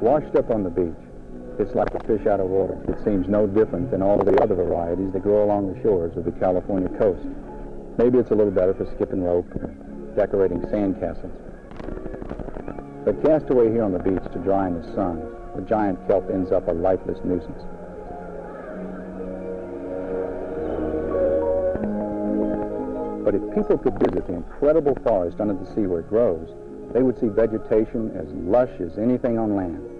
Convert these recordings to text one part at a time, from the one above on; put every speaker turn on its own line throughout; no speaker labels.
Washed up on the beach, it's like a fish out of water. It seems no different than all the other varieties that grow along the shores of the California coast. Maybe it's a little better for skipping rope or decorating sandcastles. But cast away here on the beach to dry in the sun, the giant kelp ends up a lifeless nuisance. But if people could visit the incredible forest under the sea where it grows, they would see vegetation as lush as anything on land,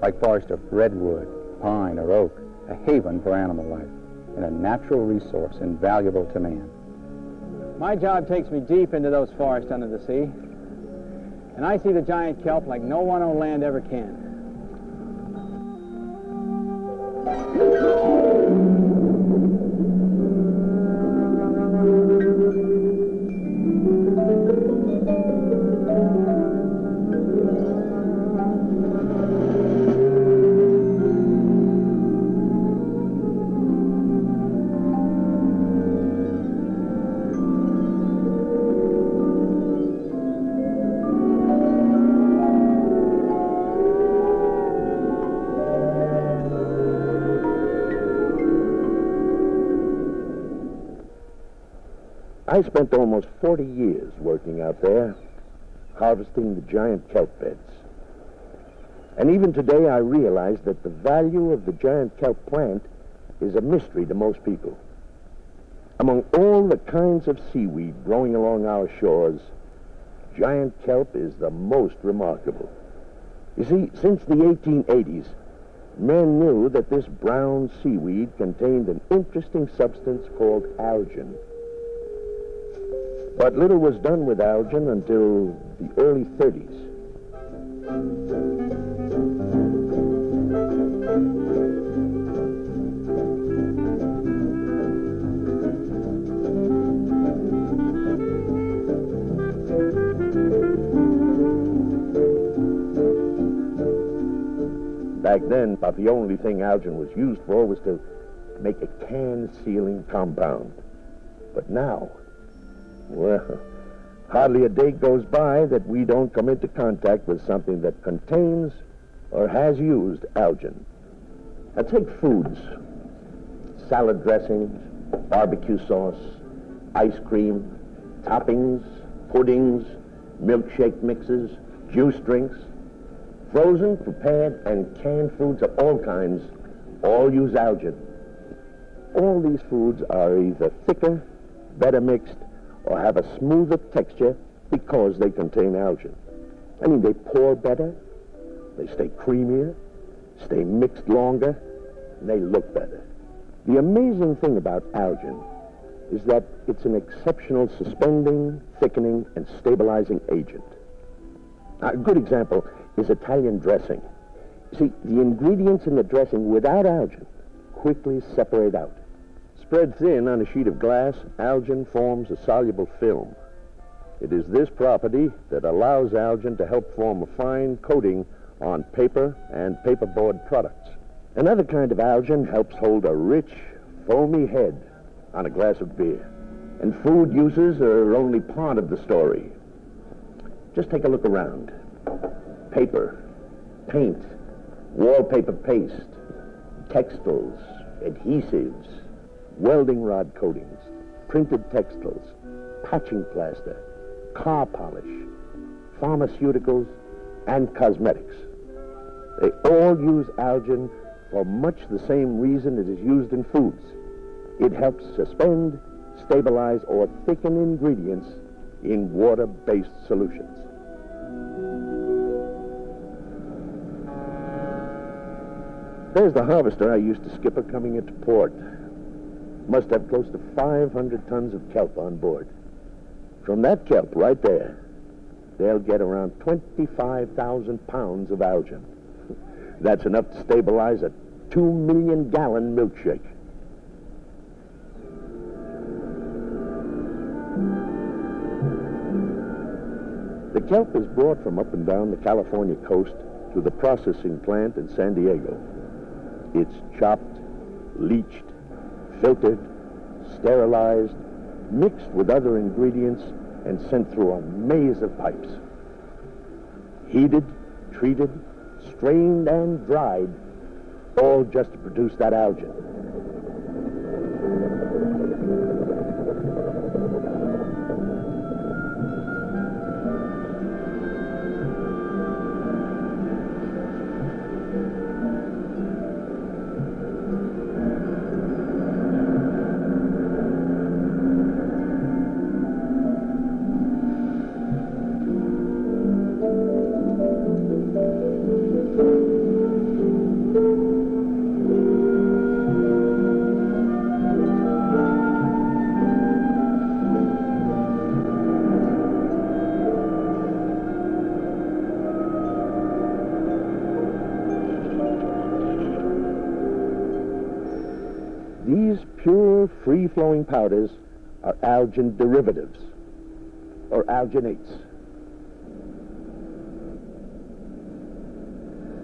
like forest of redwood, pine, or oak, a haven for animal life, and a natural resource invaluable to man.
My job takes me deep into those forests under the sea, and I see the giant kelp like no one on land ever can.
I spent almost 40 years working out there, harvesting the giant kelp beds. And even today, I realize that the value of the giant kelp plant is a mystery to most people. Among all the kinds of seaweed growing along our shores, giant kelp is the most remarkable. You see, since the 1880s, men knew that this brown seaweed contained an interesting substance called algin. But little was done with algin until the early 30s. Back then, about the only thing algin was used for was to make a can sealing compound. But now, well, hardly a day goes by that we don't come into contact with something that contains or has used algin. Now take foods, salad dressings, barbecue sauce, ice cream, toppings, puddings, milkshake mixes, juice drinks, frozen, prepared, and canned foods of all kinds all use algin. All these foods are either thicker, better mixed, or have a smoother texture because they contain algin. I mean, they pour better, they stay creamier, stay mixed longer, and they look better. The amazing thing about algin is that it's an exceptional suspending, thickening, and stabilizing agent. A good example is Italian dressing. See, the ingredients in the dressing without algin quickly separate out. Spread thin on a sheet of glass, algin forms a soluble film. It is this property that allows algin to help form a fine coating on paper and paperboard products. Another kind of algin helps hold a rich, foamy head on a glass of beer. And food uses are only part of the story. Just take a look around. Paper, paint, wallpaper paste, textiles, adhesives, welding rod coatings, printed textiles, patching plaster, car polish, pharmaceuticals, and cosmetics. They all use algin for much the same reason it is used in foods. It helps suspend, stabilize, or thicken ingredients in water-based solutions. There's the harvester I used to skipper coming into port. Must have close to 500 tons of kelp on board. From that kelp right there, they'll get around 25,000 pounds of algin. That's enough to stabilize a two million gallon milkshake. The kelp is brought from up and down the California coast to the processing plant in San Diego. It's chopped, leached, filtered, sterilized, mixed with other ingredients, and sent through a maze of pipes. Heated, treated, strained, and dried, all just to produce that algin. Pure, free-flowing powders are algin derivatives, or alginates.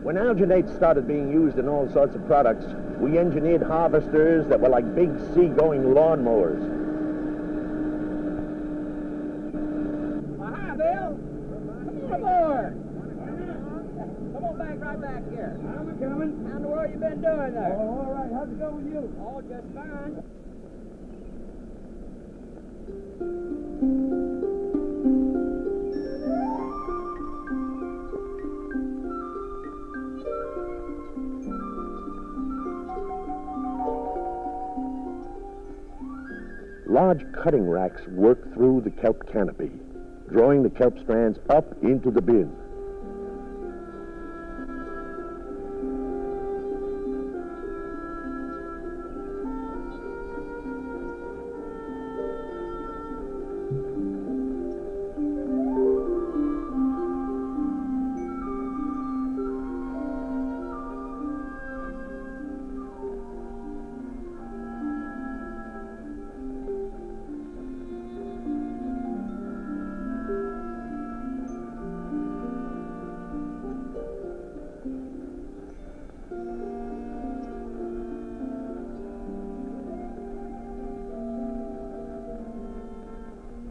When alginates started being used in all sorts of products, we engineered harvesters that were like big sea-going lawnmowers.
Hi, Bill. Come on aboard. Come on back right back here. I'm coming. How in the world you been doing there? Oh, all right. How's it going with you? All just fine.
Large cutting racks work through the kelp canopy, drawing the kelp strands up into the bin.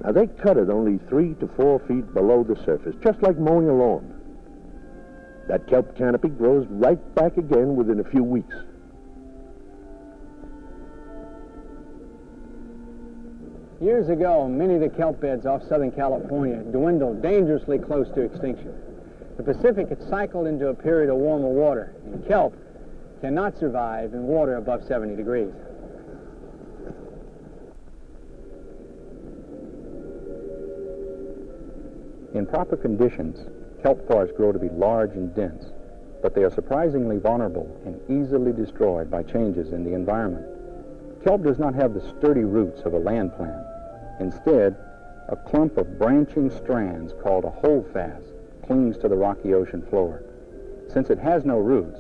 Now, they cut it only three to four feet below the surface, just like mowing a lawn. That kelp canopy grows right back again within a few weeks.
Years ago, many of the kelp beds off Southern California dwindled dangerously close to extinction. The Pacific had cycled into a period of warmer water, and kelp cannot survive in water above 70 degrees.
In proper conditions, kelp forests grow to be large and dense, but they are surprisingly vulnerable and easily destroyed by changes in the environment. Kelp does not have the sturdy roots of a land plant. Instead, a clump of branching strands called a holdfast clings to the rocky ocean floor. Since it has no roots,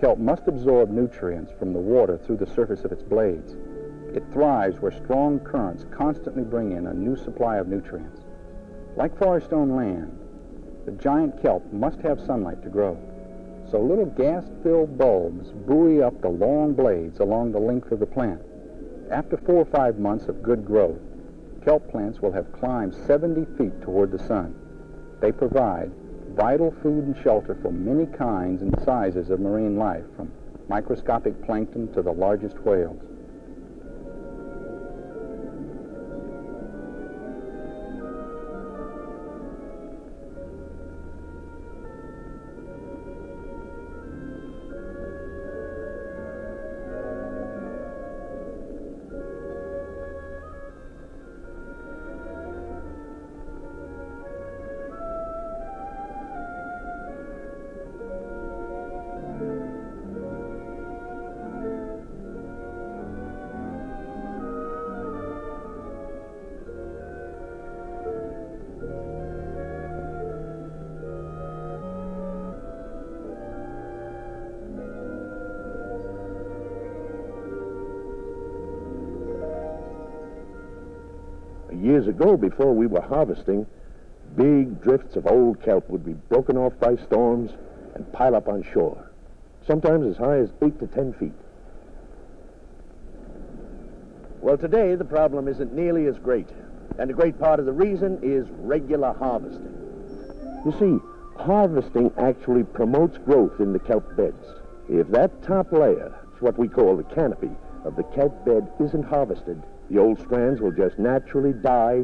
kelp must absorb nutrients from the water through the surface of its blades. It thrives where strong currents constantly bring in a new supply of nutrients. Like forest-owned land, the giant kelp must have sunlight to grow. So little gas-filled bulbs buoy up the long blades along the length of the plant. After four or five months of good growth, kelp plants will have climbed 70 feet toward the sun. They provide vital food and shelter for many kinds and sizes of marine life, from microscopic plankton to the largest whales.
Years ago, before we were harvesting, big drifts of old kelp would be broken off by storms and pile up on shore, sometimes as high as eight to ten feet. Well, today the problem isn't nearly as great, and a great part of the reason is regular harvesting. You see, harvesting actually promotes growth in the kelp beds. If that top layer, it's what we call the canopy, of the kelp bed isn't harvested, the old strands will just naturally die,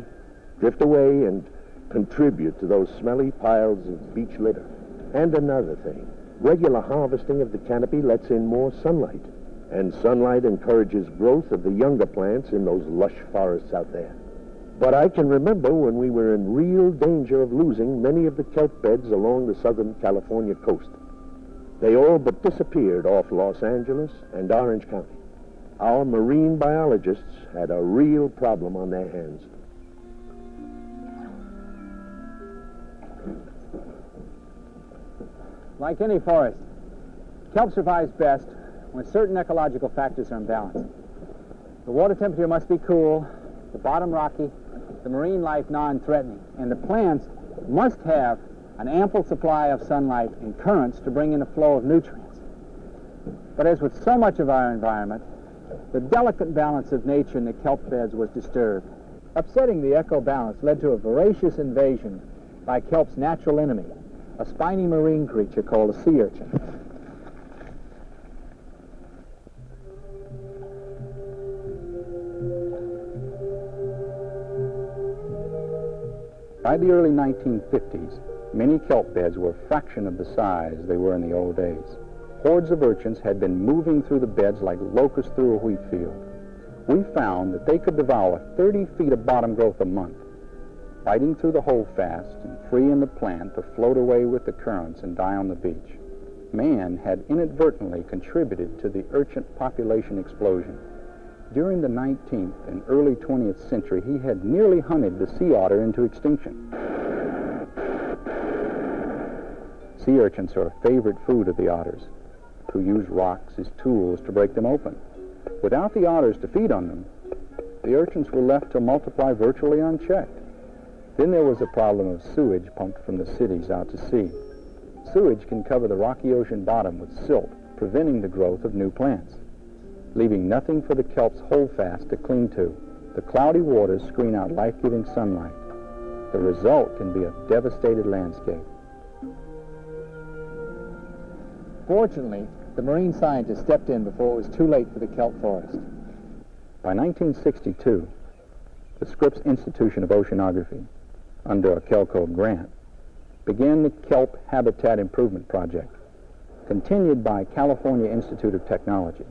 drift away, and contribute to those smelly piles of beach litter. And another thing, regular harvesting of the canopy lets in more sunlight, and sunlight encourages growth of the younger plants in those lush forests out there. But I can remember when we were in real danger of losing many of the kelp beds along the southern California coast. They all but disappeared off Los Angeles and Orange County. Our marine biologists had a real problem on their hands.
Like any forest, kelp survives best when certain ecological factors are in balance. The water temperature must be cool, the bottom rocky, the marine life non-threatening, and the plants must have an ample supply of sunlight and currents to bring in a flow of nutrients. But as with so much of our environment, the delicate balance of nature in the kelp beds was disturbed. Upsetting the eco balance led to a voracious invasion by kelp's natural enemy, a spiny marine creature called a sea urchin.
By the early 1950s, many kelp beds were a fraction of the size they were in the old days. Hordes of urchins had been moving through the beds like locusts through a wheat field. We found that they could devour 30 feet of bottom growth a month, biting through the holdfast and freeing the plant to float away with the currents and die on the beach. Man had inadvertently contributed to the urchin population explosion. During the 19th and early 20th century, he had nearly hunted the sea otter into extinction. Sea urchins are a favorite food of the otters, who use rocks as tools to break them open. Without the otters to feed on them, the urchins were left to multiply virtually unchecked. Then there was a problem of sewage pumped from the cities out to sea. Sewage can cover the rocky ocean bottom with silt, preventing the growth of new plants leaving nothing for the kelp's holdfast to cling to. The cloudy waters screen out life-giving sunlight. The result can be a devastated landscape.
Fortunately, the marine scientists stepped in before it was too late for the kelp forest.
By 1962, the Scripps Institution of Oceanography, under a Kelco grant, began the Kelp Habitat Improvement Project, continued by California Institute of Technology.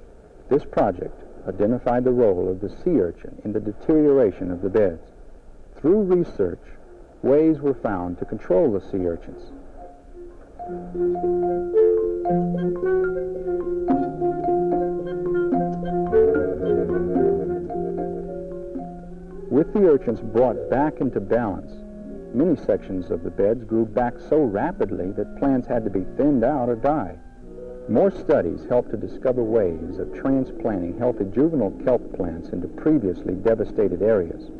This project identified the role of the sea urchin in the deterioration of the beds. Through research, ways were found to control the sea urchins. With the urchins brought back into balance, many sections of the beds grew back so rapidly that plants had to be thinned out or die. More studies help to discover ways of transplanting healthy juvenile kelp plants into previously devastated areas.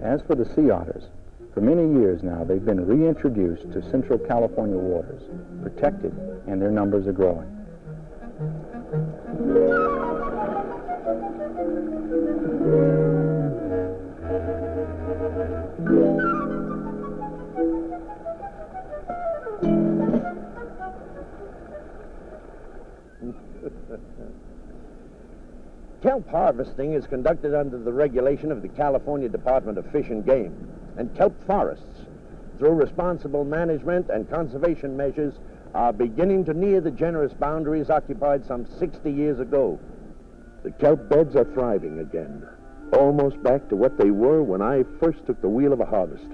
As for the sea otters, for many years now they've been reintroduced to Central California waters, protected, and their numbers are growing.
Kelp harvesting is conducted under the regulation of the California Department of Fish and Game, and kelp forests, through responsible management and conservation measures, are beginning to near the generous boundaries occupied some 60 years ago. The kelp beds are thriving again, almost back to what they were when I first took the wheel of a harvest.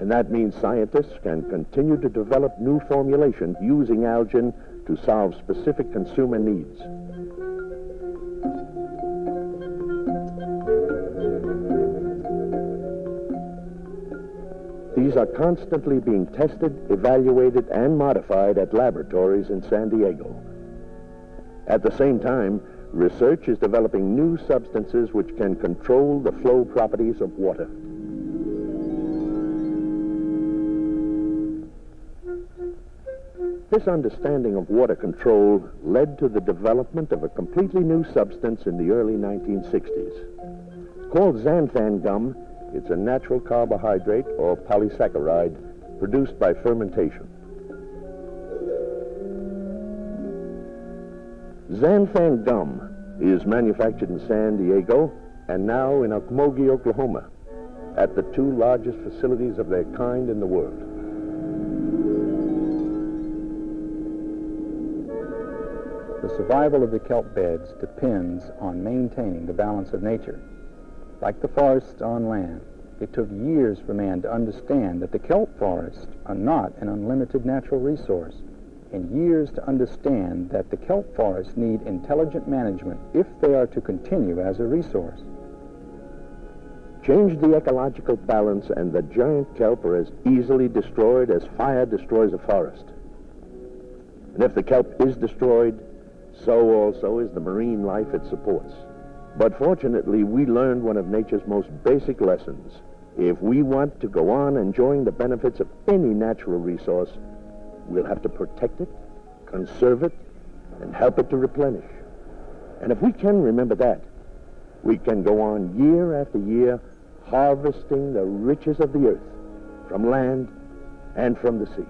And that means scientists can continue to develop new formulations using algin to solve specific consumer needs. These are constantly being tested, evaluated, and modified at laboratories in San Diego. At the same time, research is developing new substances which can control the flow properties of water. This understanding of water control led to the development of a completely new substance in the early 1960s. Called xanthan gum, it's a natural carbohydrate or polysaccharide produced by fermentation. Xanthan gum is manufactured in San Diego and now in Okmulgee, Oklahoma, at the two largest facilities of their kind in the world.
The survival of the kelp beds depends on maintaining the balance of nature. Like the forests on land, it took years for man to understand that the kelp forests are not an unlimited natural resource, and years to understand that the kelp forests need intelligent management if they are to continue as a resource.
Change the ecological balance and the giant kelp are as easily destroyed as fire destroys a forest. And if the kelp is destroyed, so also is the marine life it supports. But fortunately, we learned one of nature's most basic lessons. If we want to go on enjoying the benefits of any natural resource, we'll have to protect it, conserve it, and help it to replenish. And if we can remember that, we can go on year after year harvesting the riches of the earth from land and from the sea.